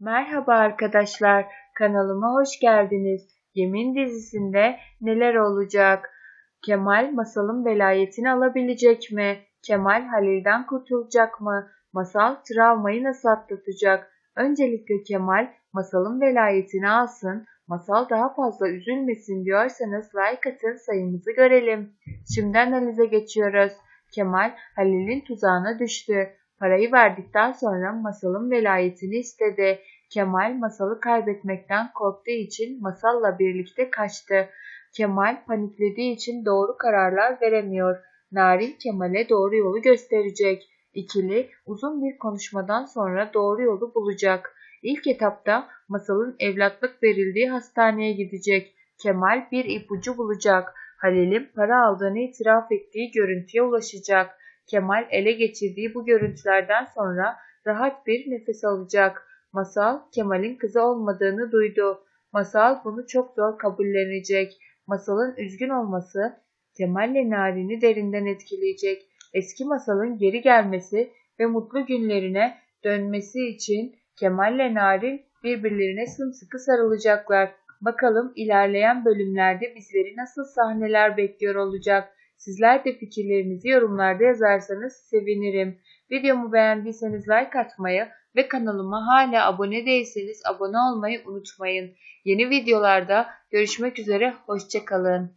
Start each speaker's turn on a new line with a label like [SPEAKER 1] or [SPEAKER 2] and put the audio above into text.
[SPEAKER 1] Merhaba arkadaşlar, kanalıma hoş geldiniz. Yemin dizisinde neler olacak? Kemal Masal'ın velayetini alabilecek mi? Kemal Halil'den kurtulacak mı? Masal travmayı nasıl atlatacak? Öncelikle Kemal Masal'ın velayetini alsın, Masal daha fazla üzülmesin diyorsanız like atın sayımızı görelim. Şimdi analize geçiyoruz. Kemal Halil'in tuzağına düştü. Parayı verdikten sonra Masal'ın velayetini istedi. Kemal Masal'ı kaybetmekten korktuğu için Masal'la birlikte kaçtı. Kemal paniklediği için doğru kararlar veremiyor. Narin Kemal'e doğru yolu gösterecek. İkili uzun bir konuşmadan sonra doğru yolu bulacak. İlk etapta Masal'ın evlatlık verildiği hastaneye gidecek. Kemal bir ipucu bulacak. Halil'in para aldığını itiraf ettiği görüntüye ulaşacak. Kemal ele geçirdiği bu görüntülerden sonra rahat bir nefes alacak. Masal Kemal'in kızı olmadığını duydu. Masal bunu çok zor kabullenecek. Masal'ın üzgün olması Kemal'le Narin'i derinden etkileyecek. Eski Masal'ın geri gelmesi ve mutlu günlerine dönmesi için Kemal'le Narin birbirlerine sımsıkı sarılacaklar. Bakalım ilerleyen bölümlerde bizleri nasıl sahneler bekliyor olacak. Sizler de fikirlerinizi yorumlarda yazarsanız sevinirim. Videomu beğendiyseniz like atmayı ve kanalıma hala abone değilseniz abone olmayı unutmayın. Yeni videolarda görüşmek üzere, hoşçakalın.